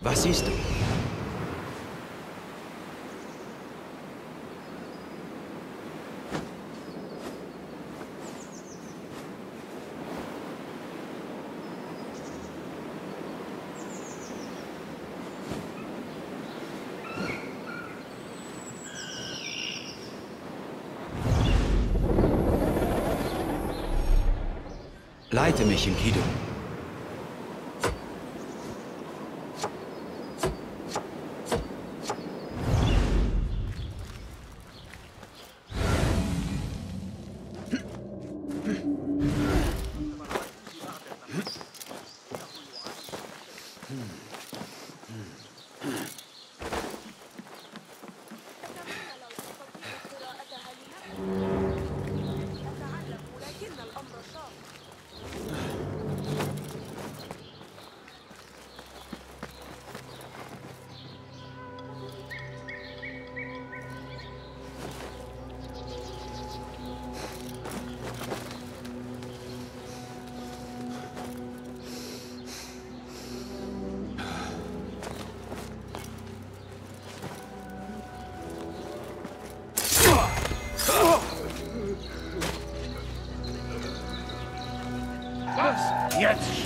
Was siehst du? erwarte mich in Kido.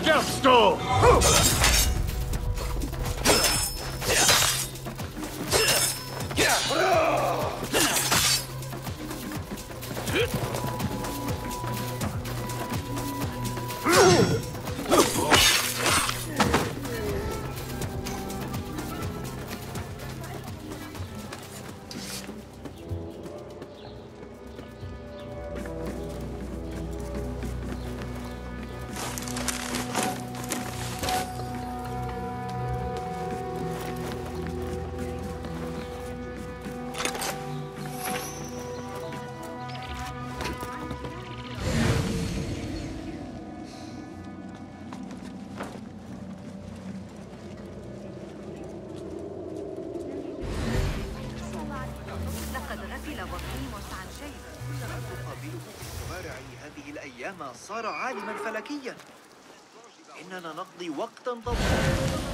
Jetzt stirbst فإننا نقضي وقتا طويلا.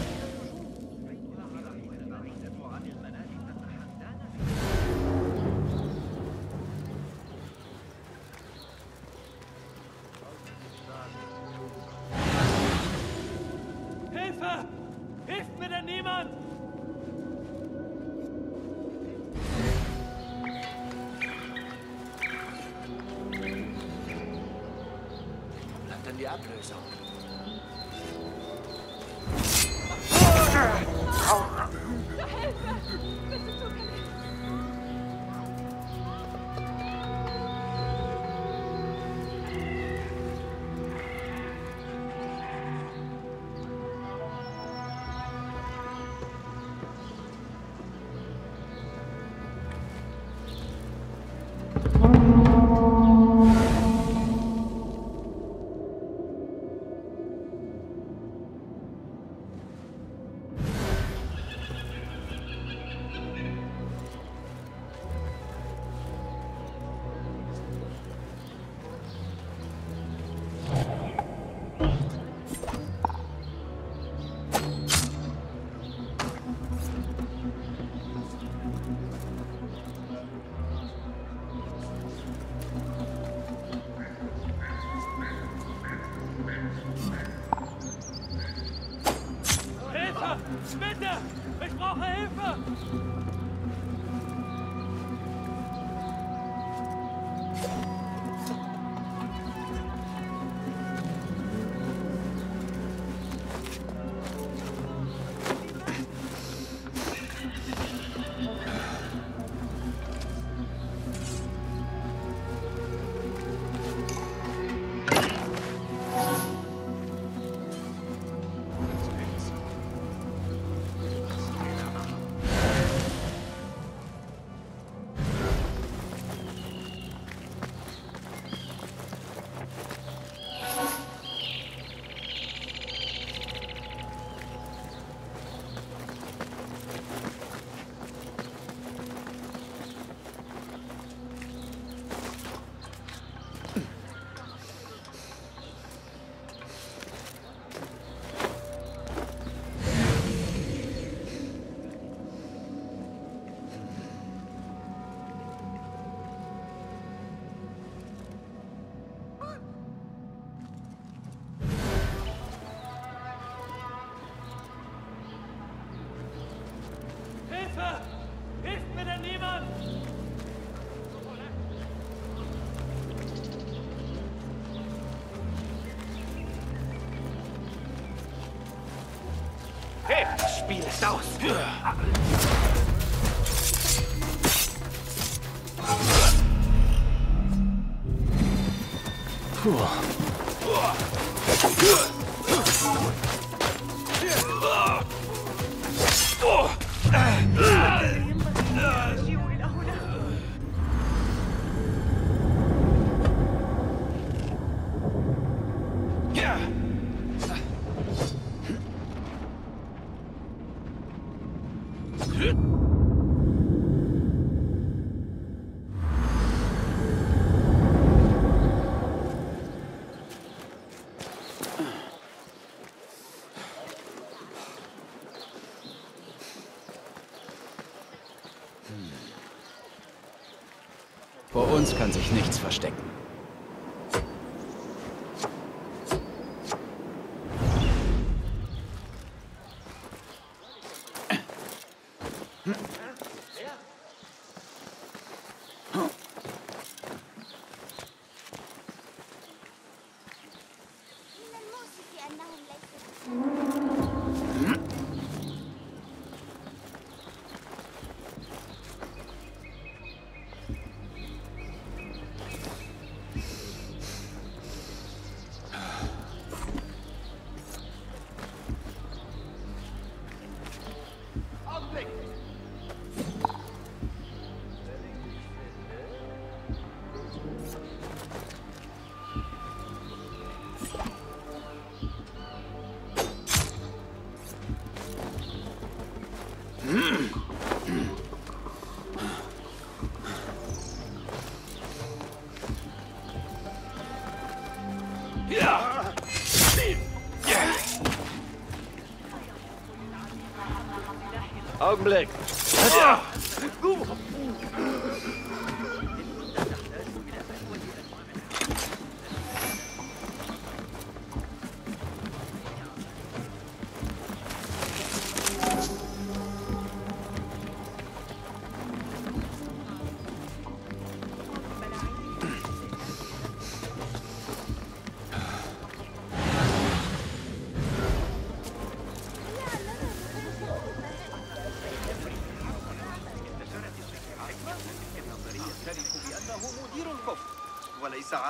die Ablösung. Thank you. estamos. Puh. Puh. Verstecken. من Augenblick. Ja.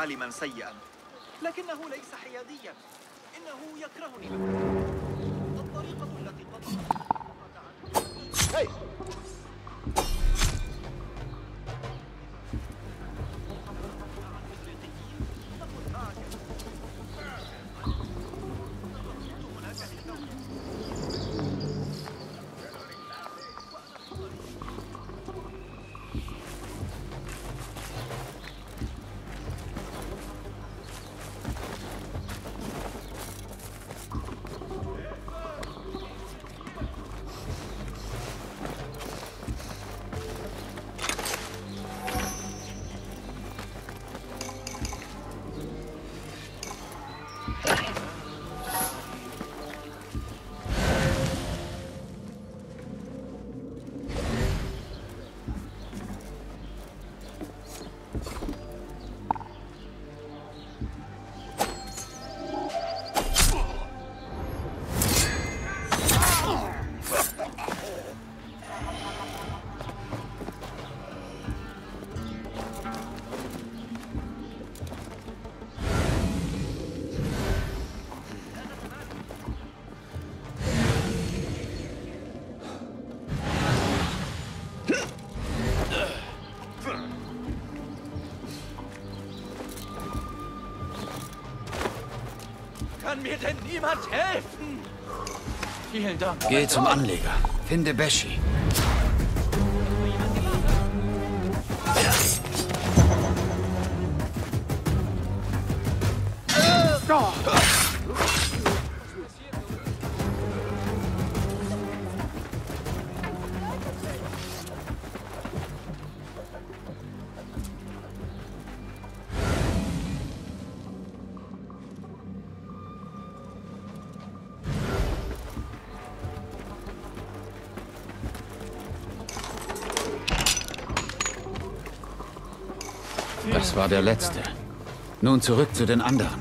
عالما سيئا. لكنه ليس حياديا. إنه يكرهني. الطريقة التي قد Kann mir denn niemand helfen? Vielen Dank. Geh zum Anleger. Finde Beshi. War der letzte. Nun zurück zu den anderen.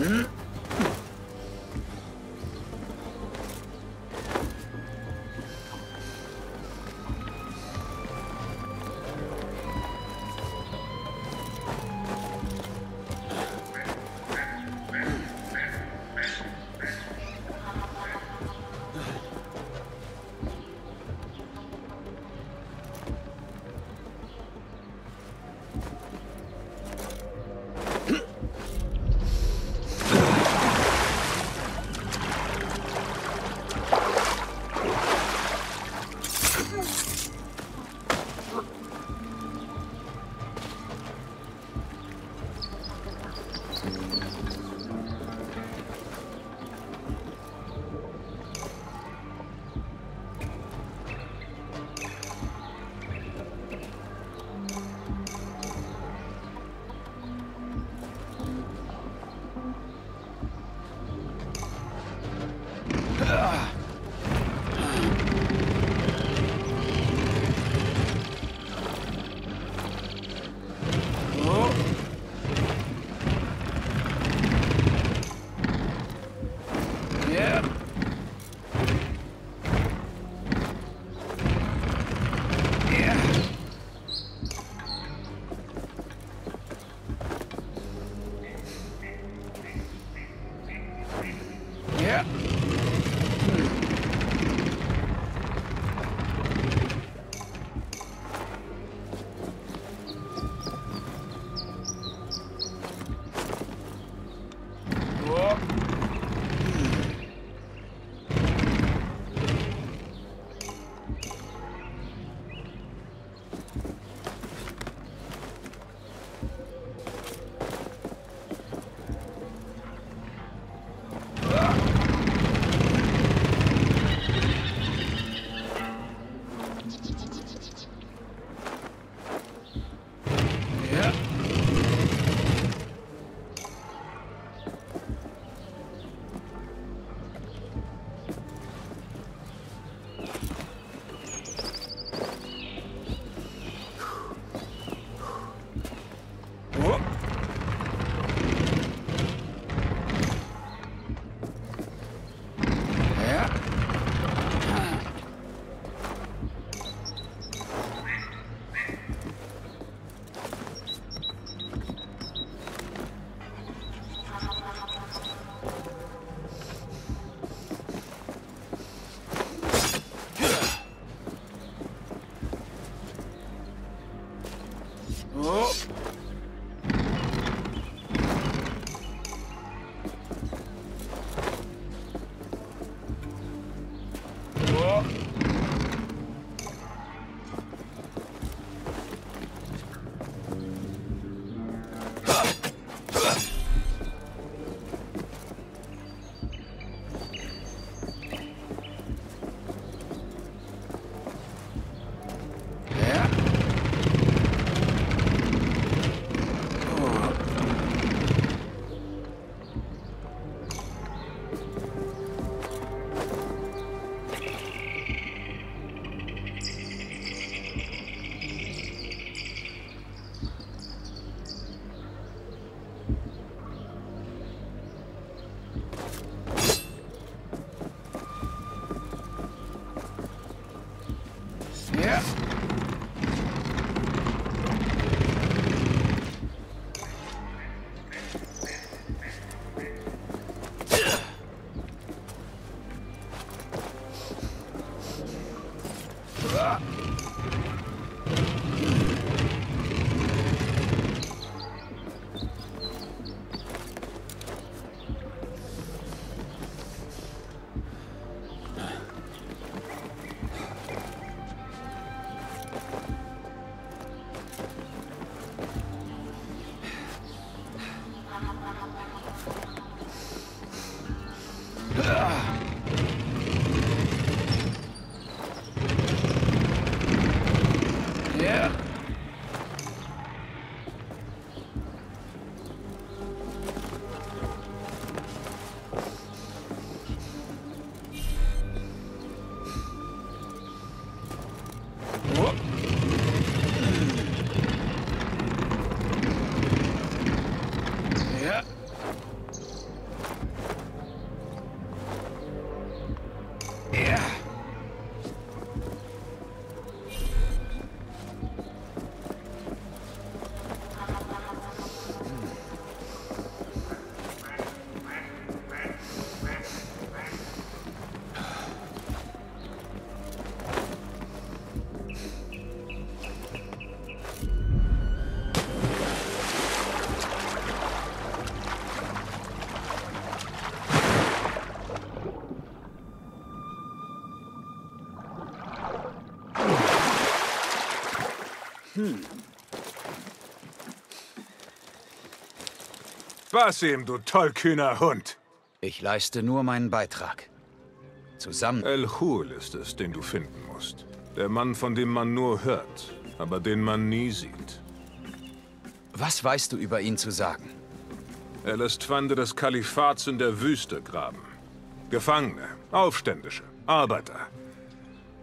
Mm-hmm. Basim, du tollkühner Hund! Ich leiste nur meinen Beitrag. Zusammen. El Hul ist es, den du finden musst. Der Mann, von dem man nur hört, aber den man nie sieht. Was weißt du über ihn zu sagen? Er lässt Feinde des Kalifats in der Wüste graben. Gefangene, Aufständische, Arbeiter.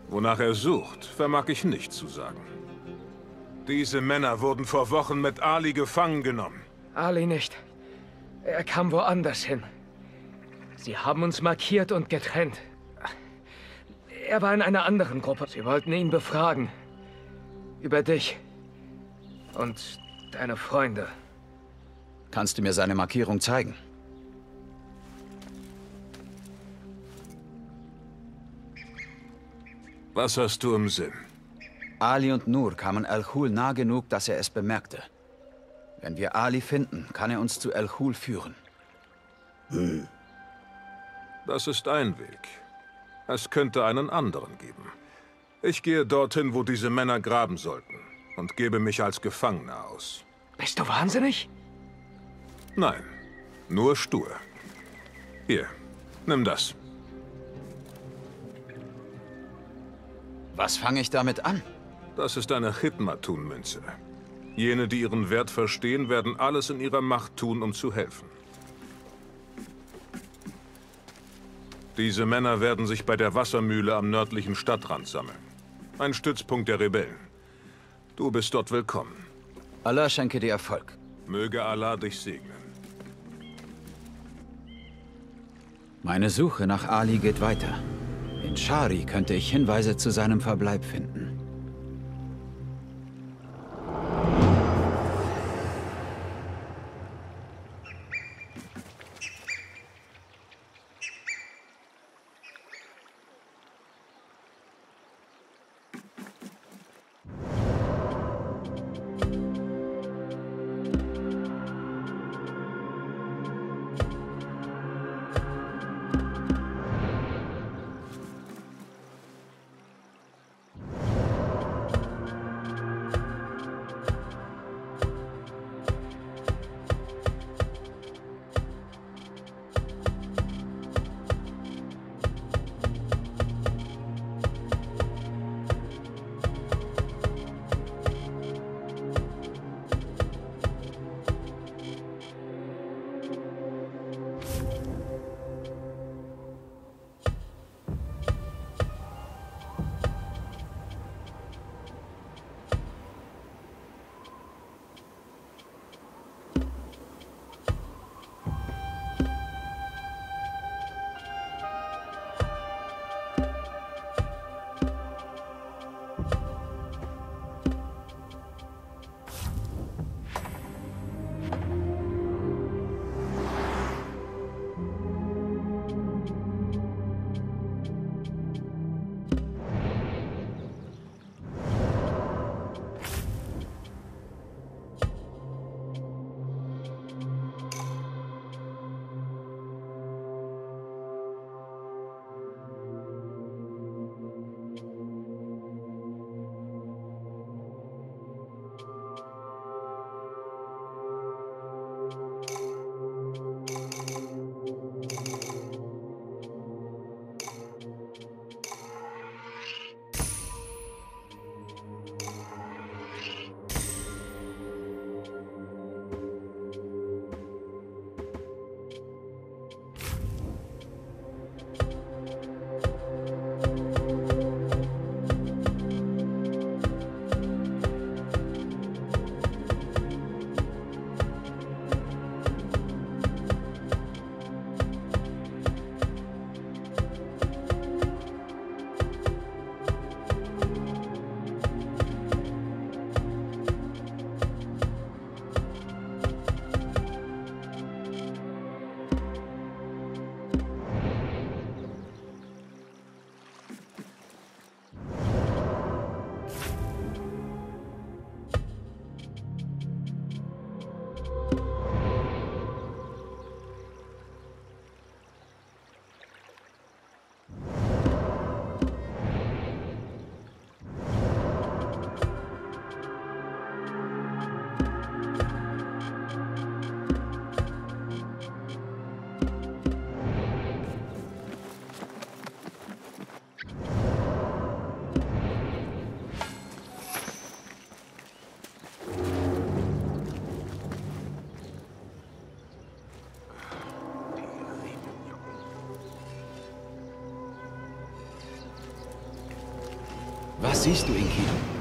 Wonach er sucht, vermag ich nicht zu sagen. Diese Männer wurden vor Wochen mit Ali gefangen genommen. Ali nicht. Er kam woanders hin. Sie haben uns markiert und getrennt. Er war in einer anderen Gruppe. Sie wollten ihn befragen. Über dich. Und deine Freunde. Kannst du mir seine Markierung zeigen? Was hast du im Sinn? Ali und Nur kamen El-Hul nah genug, dass er es bemerkte. Wenn wir Ali finden, kann er uns zu El-Hul führen. Das ist ein Weg. Es könnte einen anderen geben. Ich gehe dorthin, wo diese Männer graben sollten und gebe mich als Gefangener aus. Bist du wahnsinnig? Nein, nur stur. Hier, nimm das. Was fange ich damit an? Das ist eine Chitmatun-Münze. Jene, die ihren Wert verstehen, werden alles in ihrer Macht tun, um zu helfen. Diese Männer werden sich bei der Wassermühle am nördlichen Stadtrand sammeln. Ein Stützpunkt der Rebellen. Du bist dort willkommen. Allah schenke dir Erfolg. Möge Allah dich segnen. Meine Suche nach Ali geht weiter. In Shari könnte ich Hinweise zu seinem Verbleib finden. Siehst du, Inki?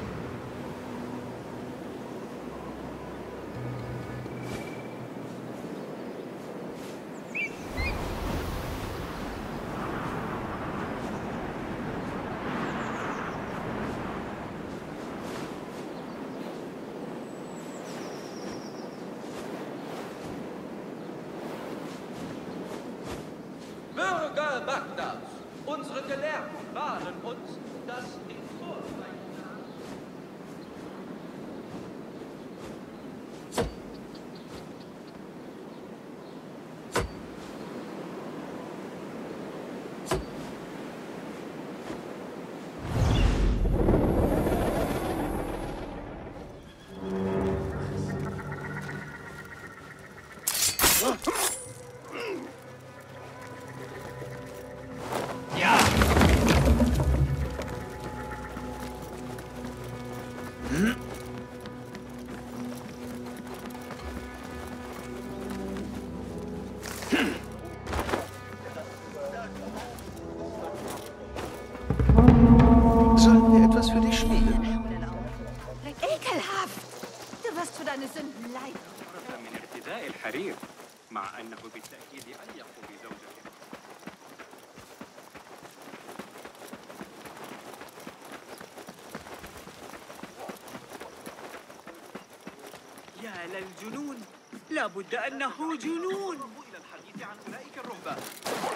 لابد أنه جنون إلى الحديث عن أولئك الرهبان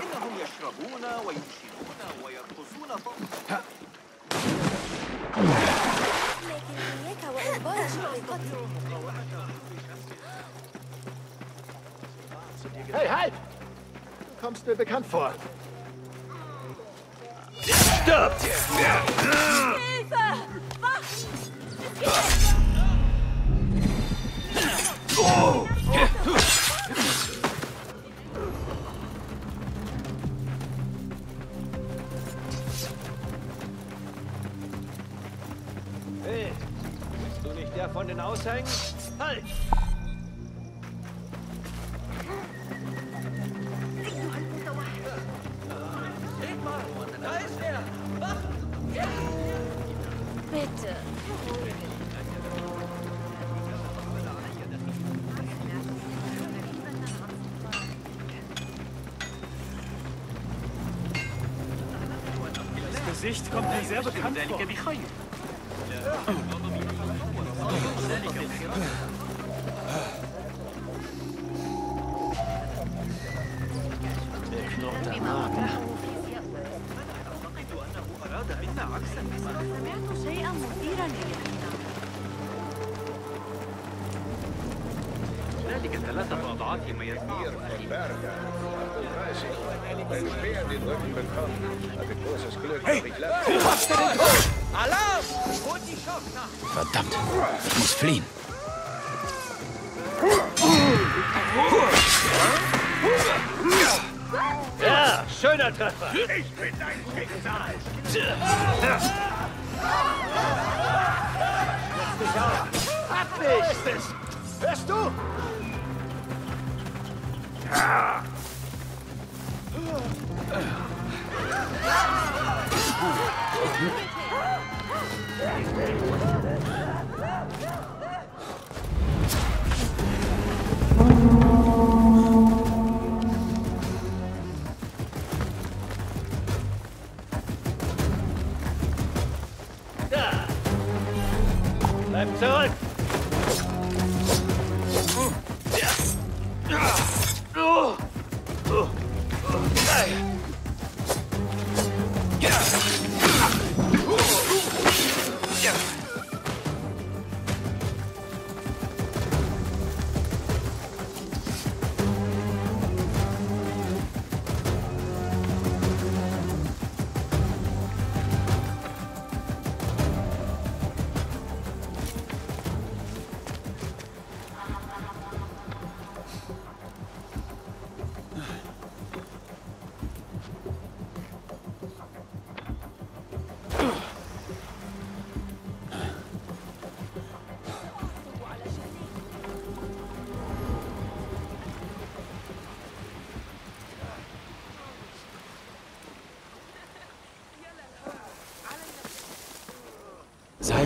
إنهم يشربون وينشدون ويرقصون لكن وإنبار القتل Hey, halt! Du kommst mir bekannt vor. Gesicht kommt mir sehr bekannt vor. Alarm! Holt die Schaufner! Verdammt, ich muss fliehen. 決める!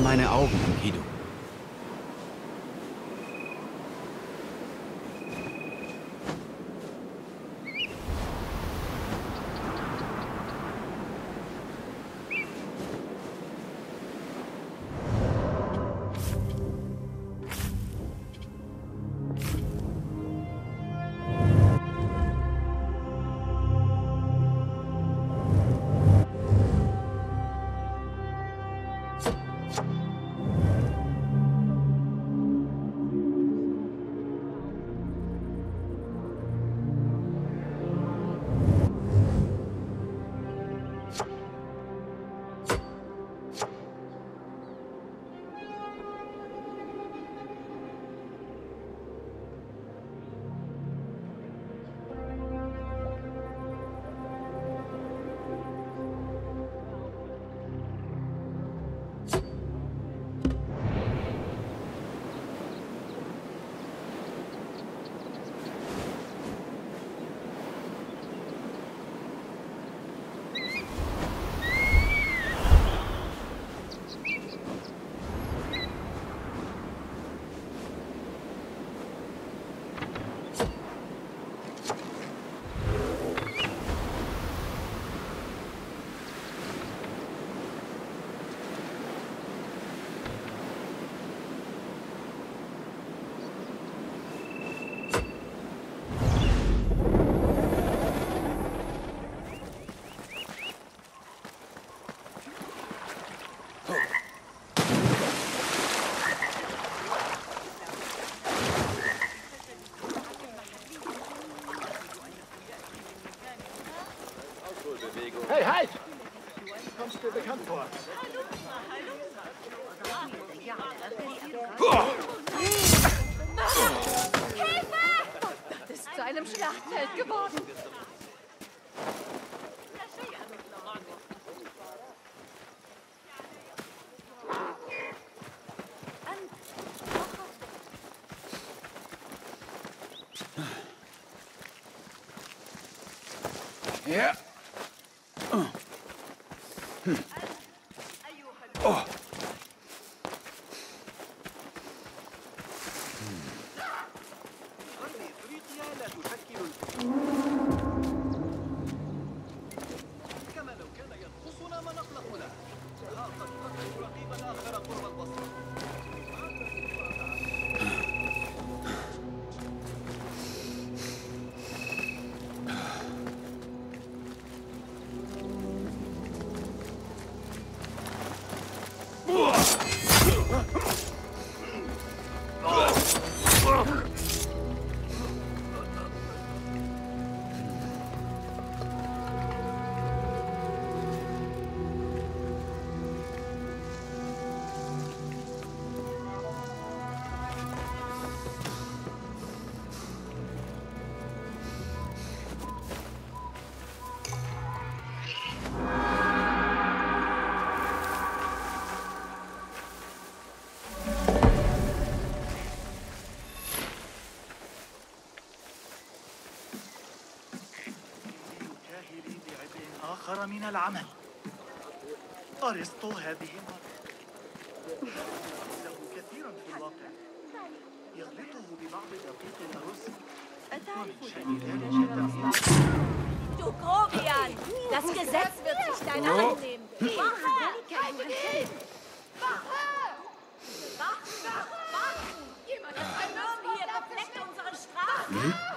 Meine Augen, بعبء آخر من العمل أرسطو هذه المرة له كثيرا في الواقع يغلطه ببعض دقيق الرز ومن شأن ذلك تأمين Du Grobian! Das Gesetz wird sich deiner Oh. annehmen. Wache! Halte dich! Jemand Das Vermögen hier befleckt unsere Straßen.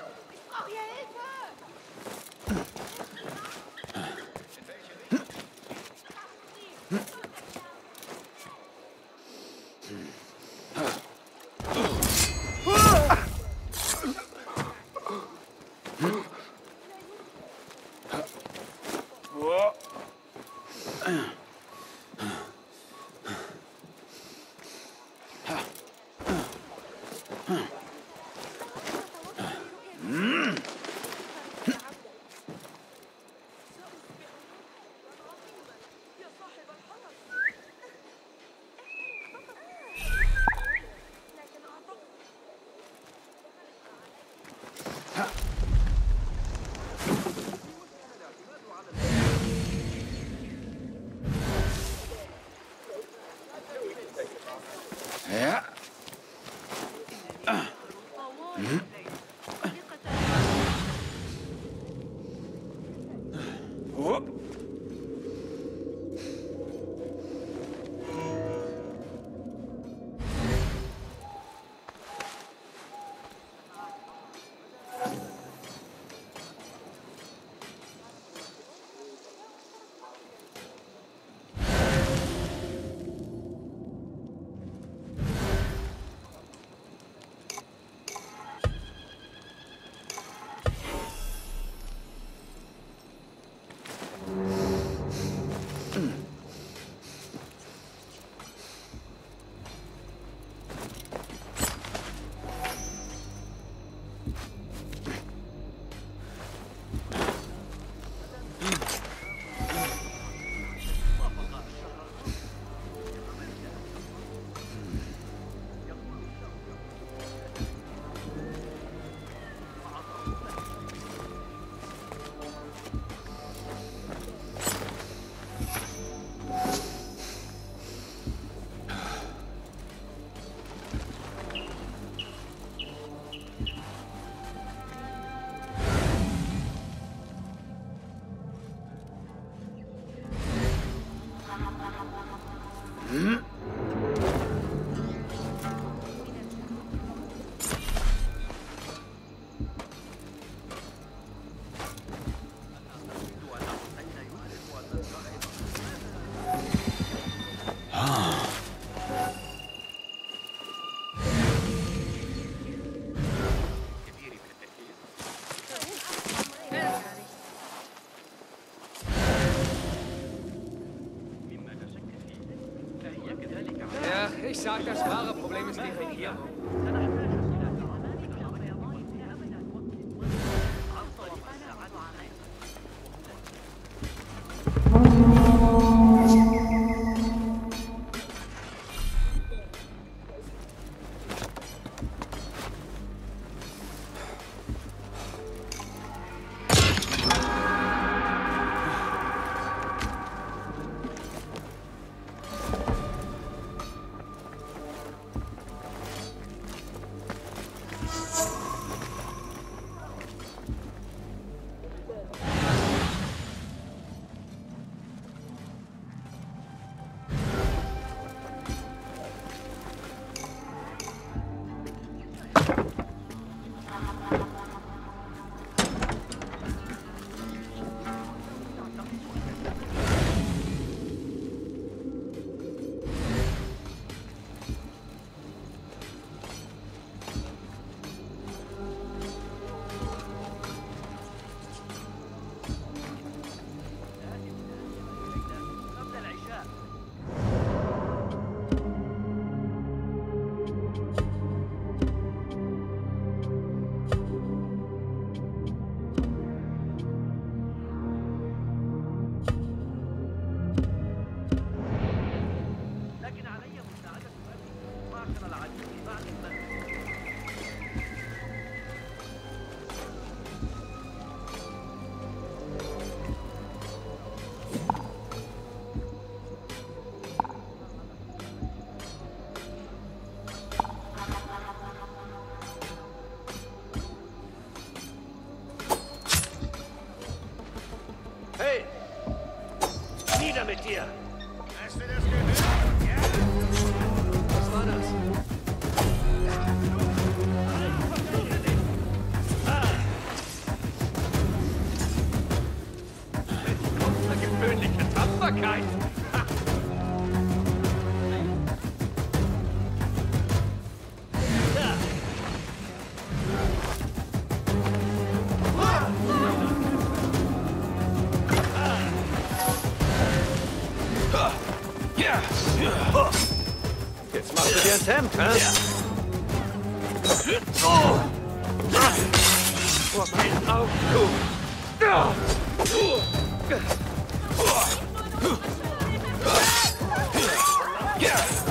Sag, das wahre Jetzt machst du dir ein Hemd, hä? Vor meinen Augen, du! Das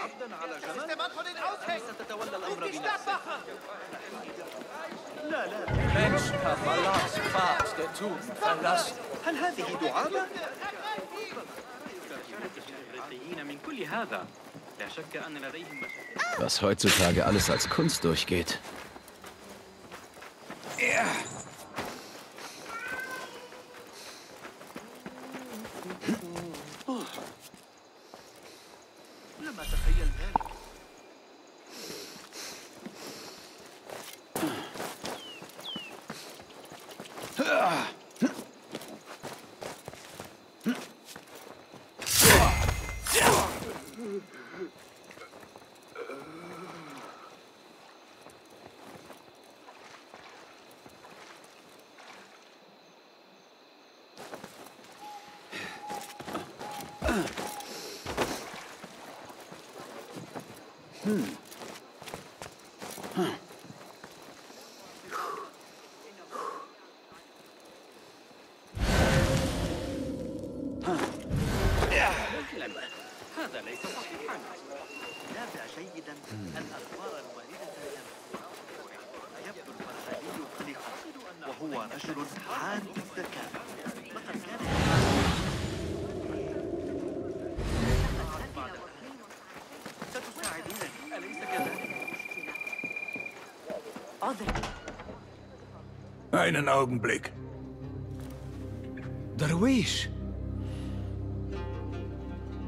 Hey, das ist der Mann von den Aushängen! Ruf die Stadtwache! Menschkörper, Lars, Pfad der Tugend verlassen. هل هذه دعابة؟ الإفريقيين من كل هذا لا شك أن لديهم مشاكل Was heutzutage alles als Kunst durchgeht. لم رجل حاد الذكاء لقد كان ستساعدونني أليس كذلك؟ Einen Augenblick. Darwish!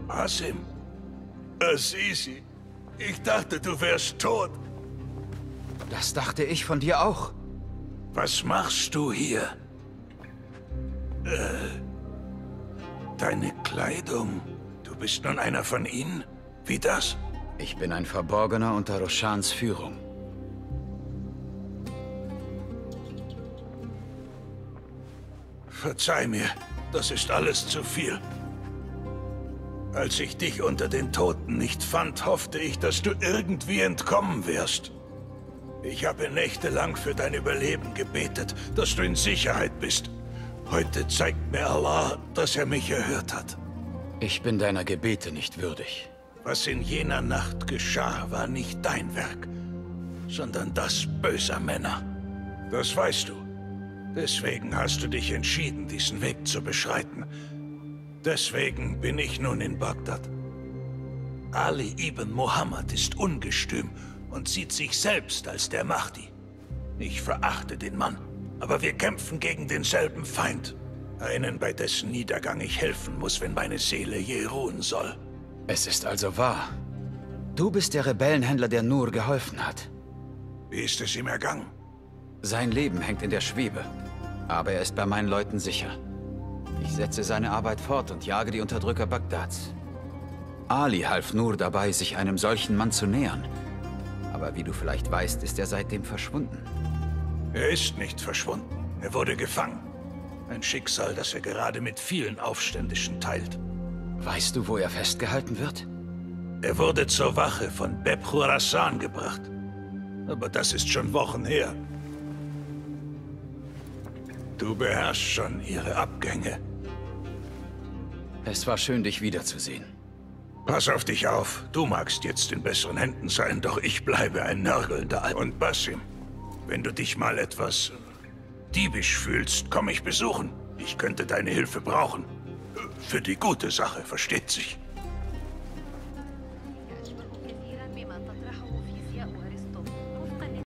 Asim. Assisi. Ich dachte, du wärst tot. Das dachte ich von dir auch. Was machst du hier? Äh, deine Kleidung. Du bist nun einer von ihnen? Wie das? Ich bin ein Verborgener unter Roshans Führung. Verzeih mir, das ist alles zu viel. Als ich dich unter den Toten nicht fand, hoffte ich, dass du irgendwie entkommen wirst. Ich habe nächtelang für dein Überleben gebetet, dass du in Sicherheit bist. Heute zeigt mir Allah, dass er mich erhört hat. Ich bin deiner Gebete nicht würdig. Was in jener Nacht geschah, war nicht dein Werk, sondern das böser Männer. Das weißt du. Deswegen hast du dich entschieden, diesen Weg zu beschreiten. Deswegen bin ich nun in Bagdad. Ali ibn Muhammad ist ungestüm und sieht sich selbst als der Mahdi. Ich verachte den Mann, aber wir kämpfen gegen denselben Feind. Einen, bei dessen Niedergang ich helfen muss, wenn meine Seele je ruhen soll. Es ist also wahr. Du bist der Rebellenhändler, der Nur geholfen hat. Wie ist es ihm ergangen? Sein Leben hängt in der Schwebe. Aber er ist bei meinen Leuten sicher. Ich setze seine Arbeit fort und jage die Unterdrücker Bagdads. Ali half Nur dabei, sich einem solchen Mann zu nähern. Aber wie du vielleicht weißt, ist er seitdem verschwunden. Er ist nicht verschwunden. Er wurde gefangen. Ein Schicksal, das er gerade mit vielen Aufständischen teilt. Weißt du, wo er festgehalten wird? Er wurde zur Wache von Beb Khurasan gebracht. Aber das ist schon Wochen her. Du beherrschst schon ihre Abgänge. Es war schön, dich wiederzusehen. Pass auf dich auf. Du magst jetzt in besseren Händen sein, doch ich bleibe ein nörgelnder Al Und Basim, wenn du dich mal etwas diebisch fühlst, komm ich besuchen. Ich könnte deine Hilfe brauchen. Für die gute Sache, versteht sich.